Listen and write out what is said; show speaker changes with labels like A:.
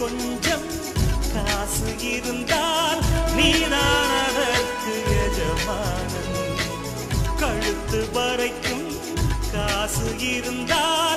A: கொஞ்சம் காசு இருந்தால் நீதான் அதற்கு எஜமானன். கழுத்து வரைக்கும் காசு இருந்தால்